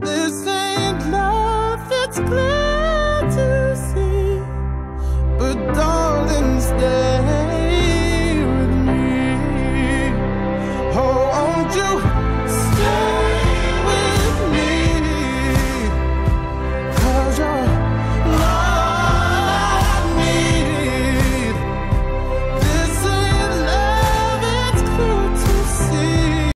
This ain't love, it's glitter.